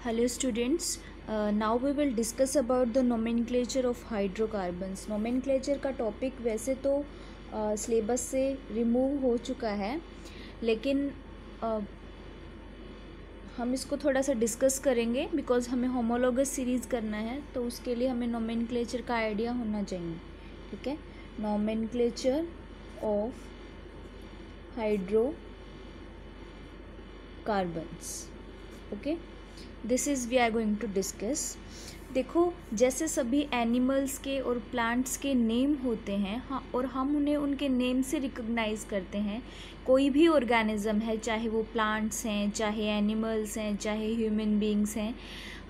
Students, uh, now we will discuss about the nomenclature of hydrocarbons. Nomenclature का topic वैसे तो syllabus uh, से remove हो चुका है लेकिन uh, हम इसको थोड़ा सा डिस्कस करेंगे बिकॉज़ हमें होमोलोगस सीरीज़ करना है तो उसके लिए हमें नोमेनक्लेचर का आइडिया होना चाहिए ठीक है? Nomenclature of hydrocarbons okay this is we are going to discuss देखो, जैसे सभी एनिमल्स के और प्लांट्स के नेम होते हैं हाँ और हम उन्हें उनके नेम से रिकॉग्नाइज करते हैं। कोई भी ऑर्गेनिज्म है, चाहे वो प्लांट्स हैं, चाहे एनिमल्स हैं, चाहे ह्यूमन बींग्स हैं,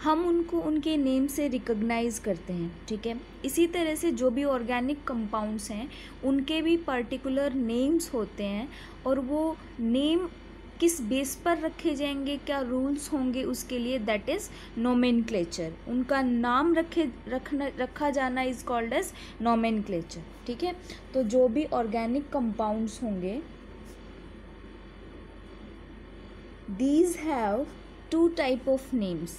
हम उनको उनके नेम से रिकॉग्नाइज करते हैं, ठीक है? इसी तरह से जो भी ऑर्गेनिक कंपाउंड्स हैं, उनके भी पर्टिकुलर नेम्स होते हैं, और वो नेम किस बेस पर रखे जाएँगे, क्या रूल्स होंगे उसके लिए दैट इज़ नोमेन उनका नाम रखे, रखना, रखा जाना इज़ कॉल्ड एज नोमेन ठीक है? तो जो भी ऑर्गेनिक कंपाउंड्स होंगे these have two type of names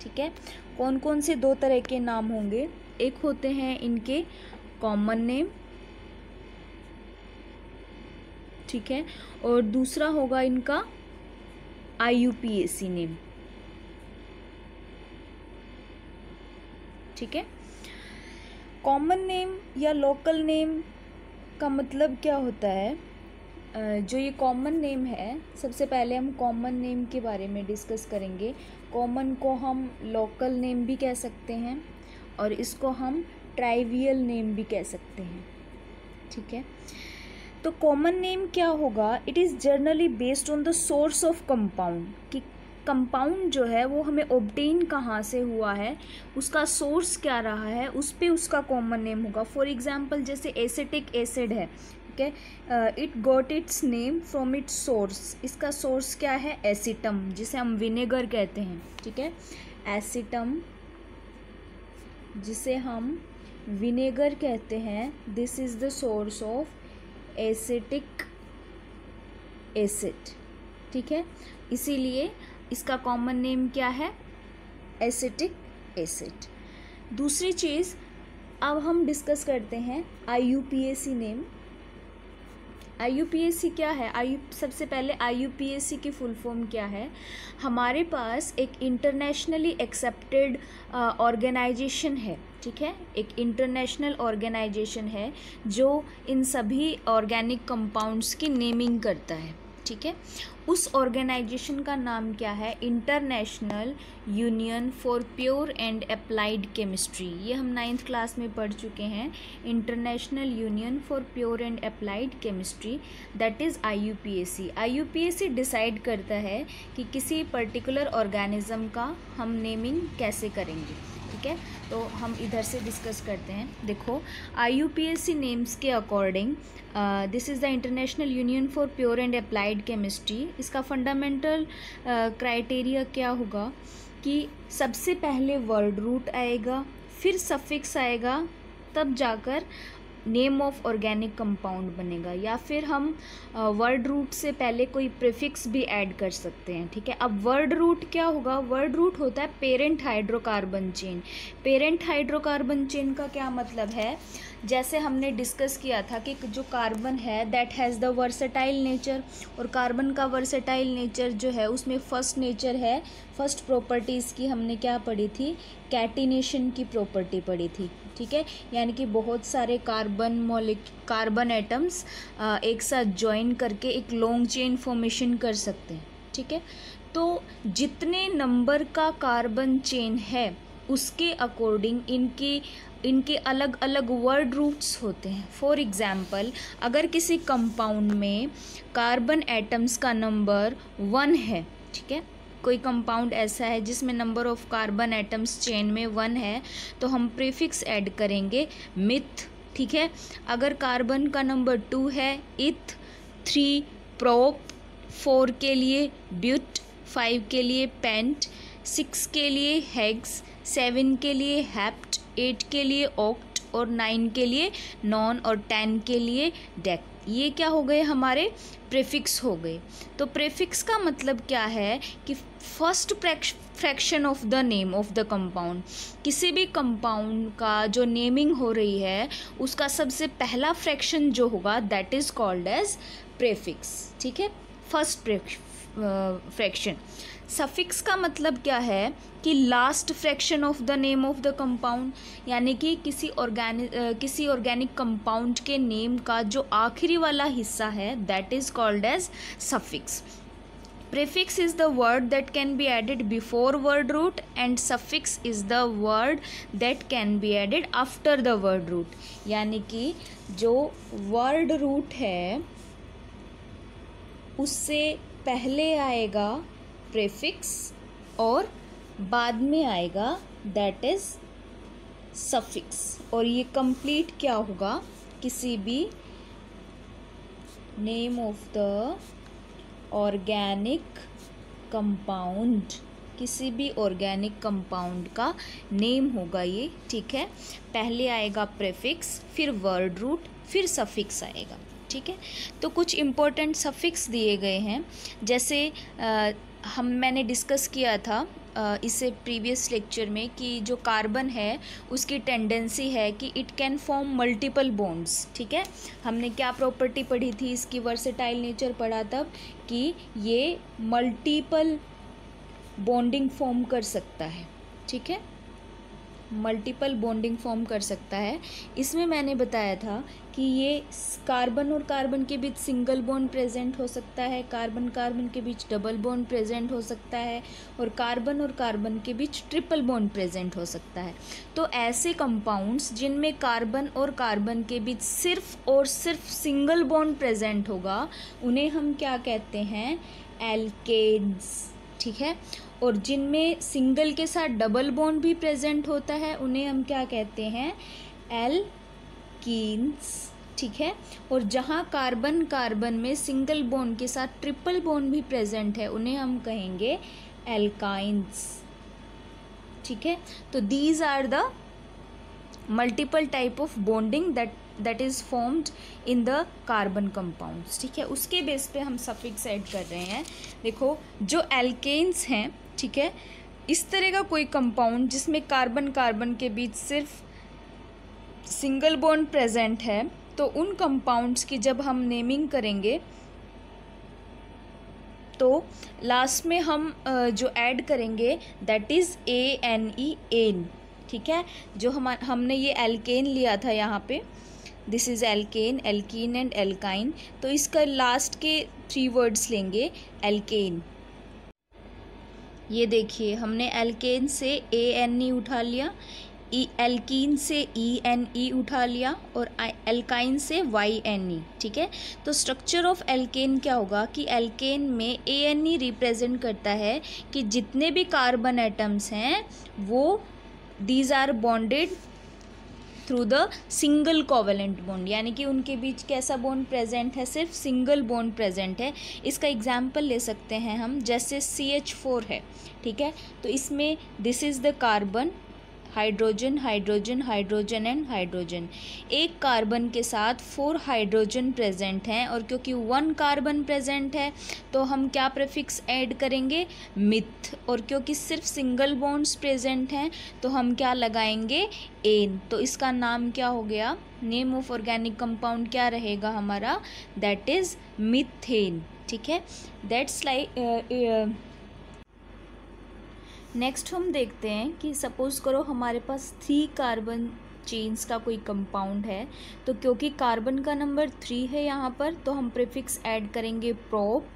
ठीक है? कौन कौन से दो तरह के नाम होंगे? एक होते हैं इनके कॉमन नेम ठीक है? और दूसरा होगा इनका I U P A C name ठीक है? कॉमन नेम या लोकल नेम का मतलब क्या होता है? जो ये कॉमन नेम है, सबसे पहले हम कॉमन नेम के बारे में डिस्कस करेंगे। कॉमन को हम लोकल नेम भी कह सकते हैं और इसको हम ट्राइवियल नेम भी कह सकते हैं। ठीक है? तो कॉमन नेम क्या होगा? It is generally based on the source of compound कि कंपाउंड जो है, वो हमें ऑब्टेन कहाँ से हुआ है? उसका सोर्स क्या रहा है? उस पर उसका कॉमन नेम होगा। फॉर एग्ज़ाम्पल जैसे एसिटिक एसिड है है it got its name from its source इसका सोर्स क्या है? एसिटम जिसे हम विनेगर कहते हैं, ठीक है? एसिटम जिसे हम विनेगर कहते हैं this is the source of acetic acid, ठीक है? इसीलिए इसका कॉमन नेम क्या है? Acetic acid. दूसरी चीज़, अब हम डिस्कस करते हैं I U P A C name I U P S C क्या है? आई सबसे पहले I U P S C की फुल फॉर्म क्या है? हमारे पास एक इंटरनेशनली एक्सेप्टेड ऑर्गेनाइजेशन है, ठीक है? एक इंटरनेशनल ऑर्गेनाइजेशन है जो इन सभी ऑर्गेनिक कंपाउंड्स की नेमिंग करता है। ठीक है? उस ऑर्गेनाइजेशन का नाम क्या है? International union for pure and applied chemistry ये हम नाइन्थ क्लास में पढ़ चुके हैं। International union for pure and applied chemistry that is I U P S C I U P S C decide करता है कि किसी पर्टिकुलर ऑर्गेनिज़म का हम नेमिंग कैसे करेंगे। ठीक है? तो हम इधर से डिस्कस करते हैं। देखो I U P S C names के according this is the international union for pure and applied chemistry इसका फंडामेंटल क्राइटेरिया uh, क्या होगा? कि सबसे पहले वर्ड रूट आएगा फिर सफिक्स आएगा तब जाकर नेम ऑफ़ ऑर्गेनिक कंपाउंड बनेगा, या फिर हम वर्ड रूट से पहले कोई प्रिफिक्स भी ऐड कर सकते हैं, ठीक है? अब वर्ड रूट क्या होगा? वर्ड रूट होता है parent hydrocarbon chain parent hydrocarbon chain का क्या मतलब है? जैसे हमने डिस्कस किया था कि जो कार्बन है that has the versatile nature और कार्बन का वर्सेटाइल नेचर जो है, उसमें फ़र्स्ट नेचर है फ़र्स्ट प्रॉपर्टीज़ की हमने क्या पढ़ी थी? कैटिनेशन की प्रॉपर्टी पढ़ी थी, ठीक है? यानी कि बहुत सारे कार्बन मोलिक कार्बन एटम्स एक साथ ज्वाइन करके एक लॉन्ग चेन फॉर्मेशन कर सकते हैं, ठीक है? तो जितने नंबर का कार्बन चेन है, उसके अकॉर्डिंग इनकी इनके अलग अलग वर्ड रूट्स होते हैं। फॉर एग्ज़ाम्पल अगर किसी कंपाउंड में कार्बन एटम्स का नंबर वन है, ठीक है? कोई कंपाउंड ऐसा है जिसमें number of carbon atoms chain में वन है तो हम प्रीफिक्स ऐड करेंगे मिथ ठीक है? अगर कार्बन का नंबर टू है इथ थ्री प्रोप फोर के लिए ब्यूट फाइव के लिए पेंट सिक्स के लिए हेग्स, सेवन के लिए हैप्ट, एट के लिए ऑक्ट और नाइन के लिए नॉन और टेन के लिए डेक ये क्या हो गए हमारे? प्रेफिक्स हो गए। तो प्रेफिक्स का मतलब क्या है कि first fraction of the name of the compound. किसी भी कंपाउंड का जो नेमिंग हो रही है, उसका सबसे पहला फ्रैक्शन जो होगा that is called as prefix ठीक है? First fraction. सफिक्स का मतलब क्या है? कि last fraction of the name of the compound यानी कि किसी ऑर्गेनिक किसी ऑर्गेनिक कंपाउंड के नेम का जो आखिरी वाला हिस्सा है that is called as suffix prefix is the word that can be added before word root and suffix is the word that can be added after the word root. यानी कि जो वर्ड रूट है, उससे पहले आएगा prefix और बाद में आएगा दैट इज़ सफिक्स और ये कंप्लीट क्या होगा? किसी भी name of the organic compound किसी भी ऑर्गेनिक कंपाउंड का नेम होगा ये ठीक है? पहले आएगा प्रेफिक्स फिर वर्ड रूट फिर सफिक्स आएगा ठीक है? तो कुछ इम्पोर्टेंट सफिक्स दिए गए हैं जैसे आ, हम, मैंने डिस्कस किया था इसे प्रीवियस लेक्चर में कि जो कार्बन है, उसकी टेंडेंसी है कि it can form multiple bonds ठीक है? हमने क्या प्रॉपर्टी पढ़ी थी, इसकी वर्सेटाइल नेचर पढ़ा तब कि ये मल्टीपल बॉन्डिंग फॉर्म कर सकता है, ठीक है? मल्टीपल बॉन्डिंग फॉर्म कर सकता है। इसमें मैंने बताया था कि ये कार्बन और कार्बन के बीच सिंगल बॉन्ड प्रेजेंट हो सकता है कार्बन कार्बन के बीच डबल बॉन्ड प्रेजेंट हो सकता है और कार्बन और कार्बन के बीच ट्रिपल बॉन्ड प्रेजेंट हो सकता है। तो ऐसे कंपाउंड्स जिनमें कार्बन और कार्बन के बीच सिर्फ़ और सिर्फ़ सिंगल बॉन्ड प्रेजेंट होगा, उन्हें हम क्या कहते हैं? एल्केन्स ठीक है? और जिनमें सिंगल के साथ डबल बॉन्ड भी प्रेजेंट होता है, उन्हें हम क्या कहते हैं? एल्कीन्स ठीक है? और जहाँ कार्बन कार्बन में सिंगल बोन के साथ ट्रिपल बोन भी प्रेजेंट है, उन्हें हम कहेंगे एल्काइंस ठीक है? तो these are the multiple type of bonding that that is formed in the carbon compounds ठीक है? उसके बेस पे हम सफिक्स ऐड कर रहे हैं। देखो, जो एल्केन्स हैं ठीक है? इस तरह का कोई कंपाउंड जिसमें कार्बन कार्बन के बीच सिर्फ़ सिंगल बॉन्ड प्रेजेंट है तो उन कंपाउंड्स की जब हम नेमिंग करेंगे तो लास्ट में हम जो ऐड करेंगे that is A N E N ठीक है? जो हम, हमने ये एल्केन लिया था यहाँ पे this is alkane alkene and alkyne तो इसका लास्ट के थ्री वर्ड्स लेंगे एल्केन ये देखिए, हमने एल्केन से ए एन ई उठा लिया ई एल्कीन से ई एन ई उठा लिया और एल्काइन से वाई एन ई ठीक है? तो स्ट्रक्चर ऑफ़ एल्केन क्या होगा कि एल्केन में ए एन ई रिप्रेजेंट करता है कि जितने भी कार्बन एटम्स हैं, वो these are bonded through the single covalent bond यानी कि उनके बीच कैसा बॉन्ड प्रेजेंट है, सिर्फ़ सिंगल बॉन्ड प्रेजेंट है। इसका एग्ज़ाम्पल ले सकते हैं हम, जैसे सी एच फोर है, ठीक है? तो इसमें this is the carbon hydrogen hydrogen hydrogen and hydrogen. एक कार्बन के साथ फोर हाइड्रोजन प्रेजेंट हैं और क्योंकि वन कार्बन प्रेजेंट है तो हम क्या प्रेफिक्स ऐड करेंगे? मिथ और क्योंकि सिर्फ़ सिंगल बॉन्ड्स प्रेजेंट हैं तो हम क्या लगाएँगे? एन तो इसका नाम क्या हो गया? नेम ऑफ़ ऑर्गेनिक कंपाउंड क्या रहेगा हमारा? दैट इज़ मिथेन ठीक है? दैट्स लाइक नेक्स्ट हम देखते हैं कि सपोज़ करो हमारे पास थ्री कार्बन चेन्स का कोई कंपाउंड है तो क्योंकि कार्बन का नंबर थ्री है यहाँ पर तो हम प्रिफिक्स ऐड करेंगे प्रोप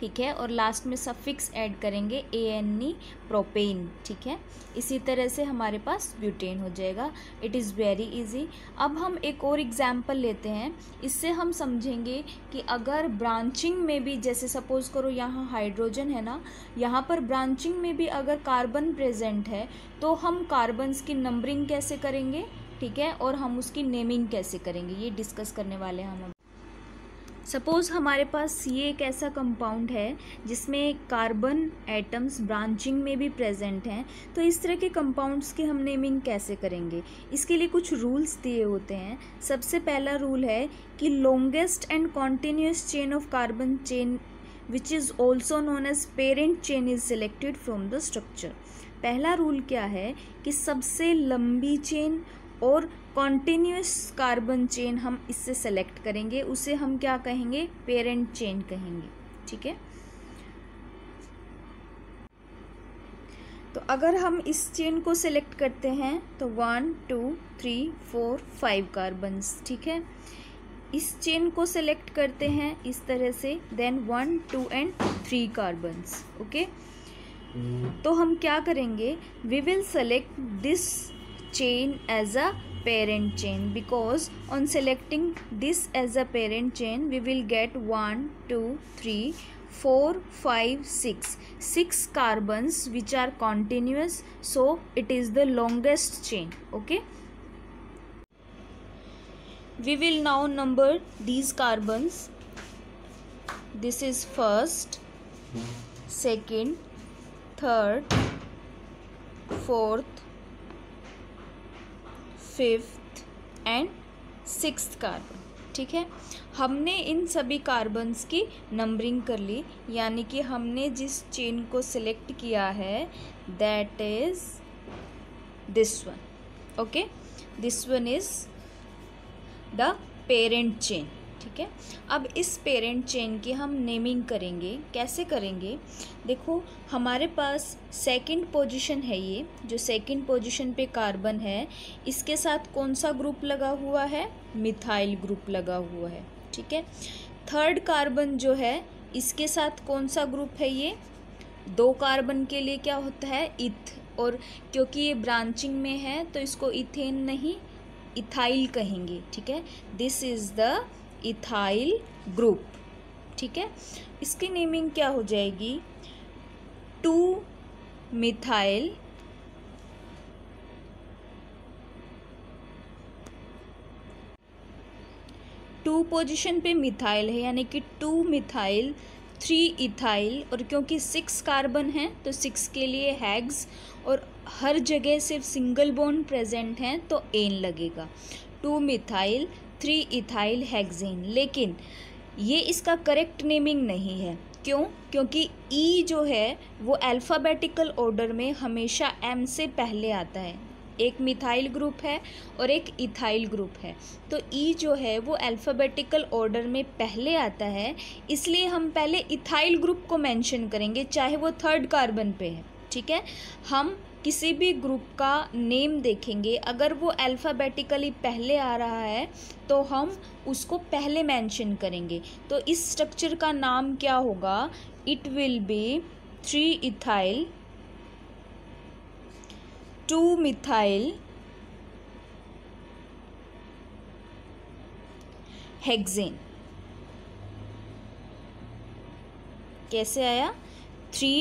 ठीक है? और लास्ट में सफिक्स ऐड करेंगे ए एन ई प्रोपेन ठीक है? इसी तरह से हमारे पास ब्यूटेन हो जाएगा। इट इज़ वेरी इजी अब हम एक और एग्ज़ाम्पल लेते हैं। इससे हम समझेंगे कि अगर ब्रांचिंग में भी, जैसे सपोज़ करो यहाँ हाइड्रोजन है ना, यहाँ पर ब्रांचिंग में भी अगर कार्बन प्रेजेंट है तो हम कार्बन्स की नंबरिंग कैसे करेंगे? ठीक है? और हम उसकी नेमिंग कैसे करेंगे? ये डिस्कस करने वाले हम। सपोज़ हमारे पास ये एक ऐसा कंपाउंड है, जिसमें कार्बन एटम्स ब्रांचिंग में भी प्रेजेंट हैं तो इस तरह के कंपाउंड्स की हम नेमिंग कैसे करेंगे? इसके लिए कुछ रूल्स दिए होते हैं। सबसे पहला रूल है कि longest and continuous chain of carbon chain which is also known as parent chain is selected from the structure पहला रूल क्या है कि सबसे लंबी चेन और कॉन्टीन्यूस कार्बन चेन हम इससे सेलेक्ट करेंगे। उसे हम क्या कहेंगे? पेरेंट चेन कहेंगे। ठीक है? तो अगर हम इस चेन को सिलेक्ट करते हैं तो one two three four five carbons ठीक है? इस चेन को सेलेक्ट करते हैं इस तरह से then one two and three carbons okay तो हम क्या करेंगे? We will select this chain as a parent chain because on selecting this as a parent chain we will get 1 2 3 4 5 6 6 carbons which are continuous so it is the longest chain okay? We will now number these carbons. This is first second third fourth fifth and six carbon ठीक है? हमने इन सभी carbons की numbering कर ली, यानी कि हमने जिस चेन को सिलेक्ट किया है that is this one okay this one is the parent chain ठीक है? अब इस पेरेंट चेन की हम नेमिंग करेंगे। कैसे करेंगे? देखो, हमारे पास सेकंड पोजीशन है ये, जो सेकंड पोजीशन पे कार्बन है। इसके साथ कौन सा ग्रुप लगा हुआ है? मिथाइल ग्रुप लगा हुआ है, ठीक है? थर्ड कार्बन जो है, इसके साथ कौन सा ग्रुप है ये? दो कार्बन के लिए क्या होता है? इथ और क्योंकि ये ब्रांचिंग में है तो इसको इथेन नहीं इथाइल कहेंगे, ठीक है? This is the ethyl group ठीक है? इसकी नेमिंग क्या हो जाएगी? टू मिथाइल टू पोजीशन पे मिथाइल है, यानी कि टू मिथाइल थ्री इथाइल और क्योंकि सिक्स कार्बन है तो सिक्स के लिए हैग्स, और हर जगह सिर्फ़ सिंगल बोन प्रेजेंट हैं तो एन लगेगा। Two methyl three ethyl hexane लेकिन ये इसका करेक्ट नेमिंग नहीं है। क्यों? क्योंकि ई e जो है, वो अल्फ़ाबेटिकल ऑर्डर में हमेशा एम से पहले आता है। एक मिथाइल ग्रुप है और एक इथाइल ग्रुप है। तो ई e जो है, वो अल्फ़ाबेटिकल ऑर्डर में पहले आता है। इसलिए हम पहले इथाइल ग्रुप को मेंशन करेंगे, चाहे वो थर्ड कार्बन पे है। ठीक है? हम किसी भी ग्रुप का नेम देखेंगे। अगर वो अल्फ़ाबेटिकली पहले आ रहा है तो हम उसको पहले मेंशन करेंगे। तो इस स्ट्रक्चर का नाम क्या होगा? It will be three ethyl two methyl hexane कैसे आया? Three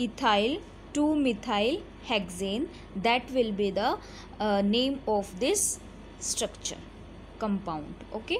ethyl two methyl hexane that will be the uh, name of this structure compound okay?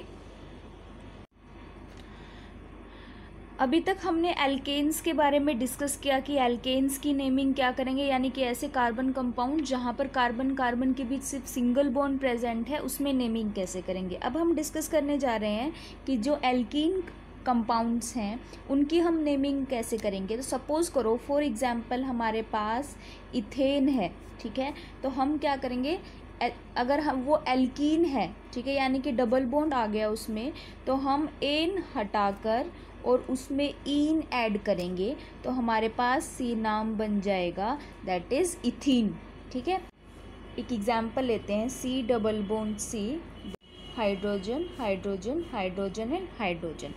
अभी तक हमने एल्केन्स के बारे में डिस्कस किया कि एल्केन्स की नेमिंग क्या करेंगे यानी कि ऐसे कार्बन कंपाउंड जहाँ पर कार्बन कार्बन के बीच सिर्फ़ सिंगल बॉन्ड प्रेजेंट है उसमें नेमिंग कैसे करेंगे। अब हम डिस्कस करने जा रहे हैं कि जो एल्कीन कंपाउंड्स हैं, उनकी हम नेमिंग कैसे करेंगे? तो सपोज़ करो फॉर एग्ज़ाम्पल हमारे पास इथेन है, ठीक है? तो हम क्या करेंगे? अगर हम, वो एल्कीन है, ठीक है? यानी कि डबल बॉन्ड आ गया उसमें तो हम एन हटाकर और उसमें ईन ऐड करेंगे तो हमारे पास सी नाम बन जाएगा दैट इज़ इथीन ठीक है? एक एग्ज़ाम्पल लेते हैं C double bond C hydrogen hydrogen hydrogen and hydrogen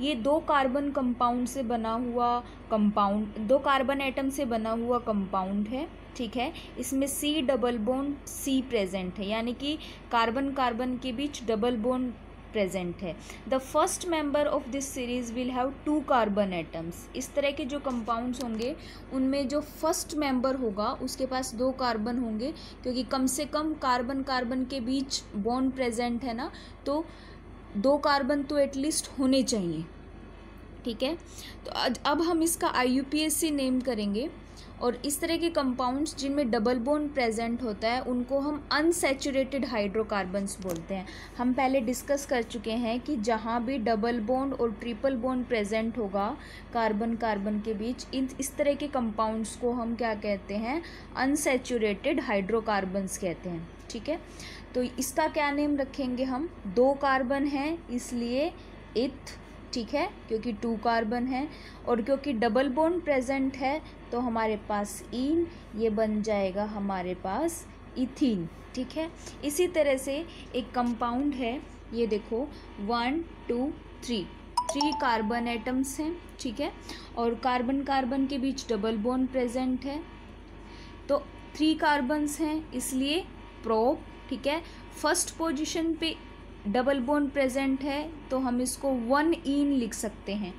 ये दो कार्बन कंपाउंड से बना हुआ कंपाउंड दो कार्बन एटम से बना हुआ कंपाउंड है, ठीक है? इसमें C double bond C present है, यानी कि कार्बन कार्बन के बीच डबल बोन प्रेजेंट है। The first member of this series will have two carbon atoms इस तरह के जो कंपाउंड्स होंगे, उनमें जो फ़र्स्ट मेंबर होगा, उसके पास दो कार्बन होंगे, क्योंकि कम से कम कार्बन कार्बन के बीच बॉन्ड प्रेजेंट है ना तो दो कार्बन तो एटलीस्ट होने चाहिए। ठीक है? तो अब हम इसका आई नेम करेंगे और इस तरह के कंपाउंड्स जिनमें डबल बोन प्रेजेंट होता है, उनको हम अनसेचुरेटेड हाइड्रोकार्बन्स बोलते हैं। हम पहले डिस्कस कर चुके हैं कि जहाँ भी डबल बोन और ट्रिपल बोन प्रेजेंट होगा कार्बन कार्बन के बीच, इन, इस तरह के कंपाउंड्स को हम क्या कहते हैं? अनसेचुरेटेड हाइड्रोकार्बन्स कहते हैं। ठीक है? तो इसका क्या नेम रखेंगे हम? दो कार्बन हैं, इसलिए इथ ठीक है? क्योंकि टू कार्बन है। और क्योंकि डबल बोन प्रेजेंट है तो हमारे पास इन, ये बन जाएगा हमारे पास इथिन ठीक है? इसी तरह से एक कंपाउंड है, ये देखो one two three three carbon atoms हैं, ठीक है? और कार्बन कार्बन के बीच डबल बोन प्रेजेंट है। तो थ्री कार्बन्स हैं, इसलिए प्रोप ठीक है? फ़र्स्ट पोजिशन पे डबल बोन प्रेजेंट है तो हम इसको वन इन लिख सकते हैं।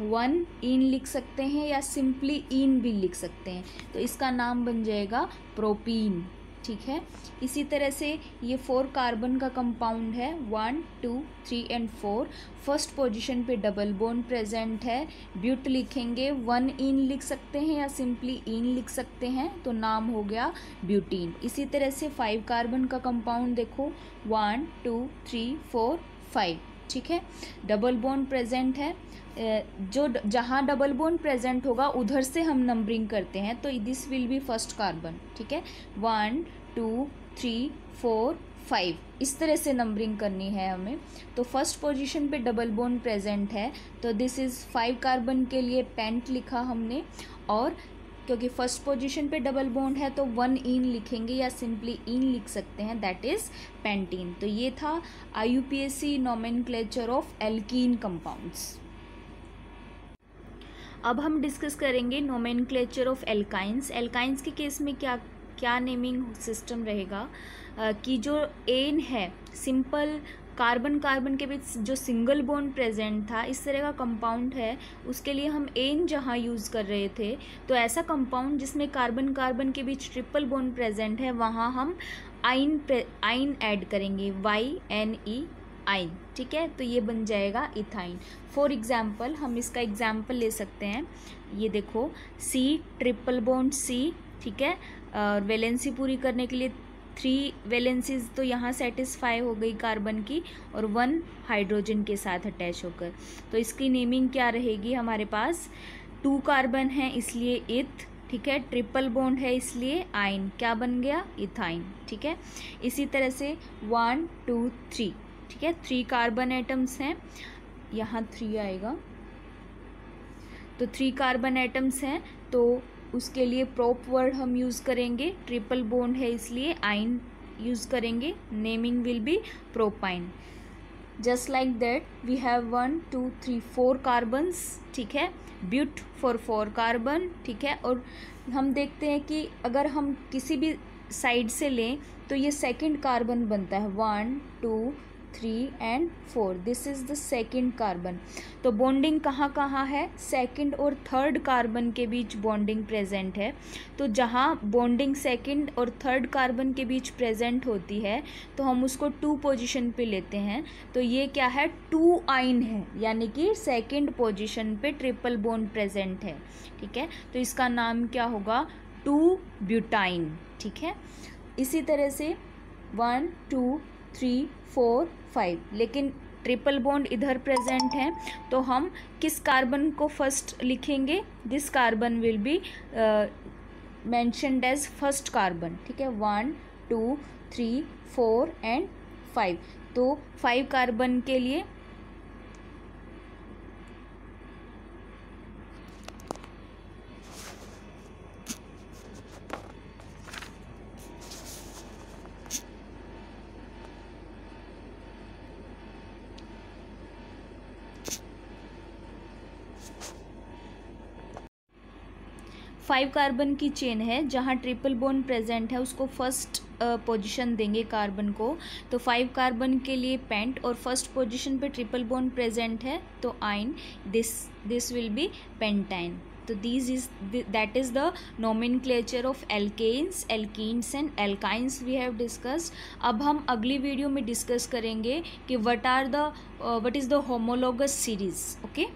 वन इन लिख सकते हैं या सिंपली इन भी लिख सकते हैं। तो इसका नाम बन जाएगा प्रोपीन ठीक है? इसी तरह से ये फोर कार्बन का कंपाउंड है one two three and four first position पे डबल बोन प्रेजेंट है। ब्यूट लिखेंगे वन इन लिख सकते हैं या सिंपली इन लिख सकते हैं तो नाम हो गया ब्यूटीन इसी तरह से फाइव कार्बन का कंपाउंड देखो। One two three four five ठीक है? डबल बोन प्रेजेंट है। जो जहाँ डबल बोन प्रेजेंट होगा, उधर से हम नंबरिंग करते हैं तो this will be first carbon ठीक है? One two three four five इस तरह से नंबरिंग करनी है हमें। तो फ़र्स्ट पोजीशन पे डबल बोन प्रेजेंट है। तो दिस इज़ फाइव कार्बन के लिए पेंट लिखा हमने। और क्योंकि फ़र्स्ट पोजीशन पे डबल बॉन्ड है तो वन इन लिखेंगे या सिंपली इन लिख सकते हैं दैट इज़ पेंटीन तो ये था I U P S C nomen of alkene compounds अब हम डिस्कस करेंगे नोमेन ऑफ़ एल्काइंस एल्काइंस के केस में क्या क्या नेमिंग सिस्टम रहेगा? कि जो एन है सिंपल कार्बन कार्बन के बीच जो सिंगल बोन प्रेजेंट था, इस तरह का कंपाउंड है, उसके लिए हम एन जहाँ यूज़ कर रहे थे तो ऐसा कंपाउंड जिसमें कार्बन कार्बन के बीच ट्रिपल बोन प्रेजेंट है, वहाँ हम आइन आइन ऐड करेंगे वाई एन ई आइन ठीक है? तो ये बन जाएगा इथाइन फॉर एग्ज़ाम्पल हम इसका एग्ज़ाम्पल ले सकते हैं. ये देखो सी ट्रिपल बॉन्ड सी ठीक है? और वैलेंसी पूरी करने के लिए थ्री वैलेंसीज तो यहाँ सेटिस्फाई हो गई कार्बन की और वन हाइड्रोजन के साथ अटैच होकर। तो इसकी नेमिंग क्या रहेगी हमारे पास? टू कार्बन है, इसलिए इथ ठीक है? ट्रिपल बॉन्ड है, इसलिए आइन क्या बन गया? इथाइन ठीक है? इसी तरह से वन टू थ्री ठीक है? थ्री कार्बन एटम्स हैं। यहाँ थ्री आएगा। तो थ्री कार्बन एटम्स हैं तो उसके लिए प्रोप वर्ड हम यूज़ करेंगे ट्रिपल बोन्ड है इसलिए आइन यूज़ करेंगे naming will be propyne just like that we have one two three four carbons ठीक है? ब्यूट फॉर फोर कार्बन ठीक है? और हम देखते हैं कि अगर हम किसी भी साइड से लें तो ये सेकंड कार्बन बनता है। One two three and four this is the second carbon तो बॉन्डिंग कहाँ कहाँ है? सेकेंड और थर्ड कार्बन के बीच बॉन्डिंग प्रेजेंट है। तो जहाँ बॉन्डिंग सेकेंड और थर्ड कार्बन के बीच प्रेजेंट होती है तो हम उसको टू पोजिशन पे लेते हैं। तो ये क्या है? टू आइन है। यानी कि सेकेंड पोजिशन पे ट्रिपल बॉन्ड प्रेजेंट है। ठीक है? तो इसका नाम क्या होगा? टू ब्यूटाइन ठीक है? इसी तरह से one two three four five लेकिन ट्रिपल बॉन्ड इधर प्रेजेंट है तो हम किस कार्बन को फ़र्स्ट लिखेंगे? This carbon will be mentioned as first carbon ठीक है? One two three four and five तो फाइव कार्बन के लिए फाइव कार्बन की चेन है, जहाँ ट्रिपल बोन प्रेजेंट है, उसको फ़र्स्ट पोजीशन देंगे कार्बन को। तो फाइव कार्बन के लिए पेंट और फ़र्स्ट पोजीशन पे ट्रिपल बोन प्रेजेंट है तो yne this this will be pentyne. तो these is that is the nomenclature of alkanes alkenes and alkynes we have discussed अब हम अगली वीडियो में डिस्कस करेंगे कि what are the what is the homologous series okay